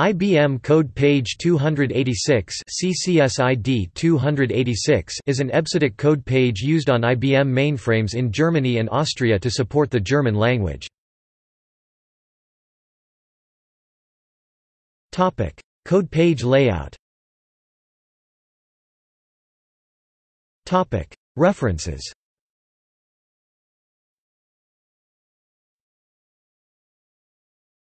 IBM Code Page 286 CCSID 286 is an EBCDIC code page used on IBM mainframes in Germany and Austria to support the German language. code page layout. References.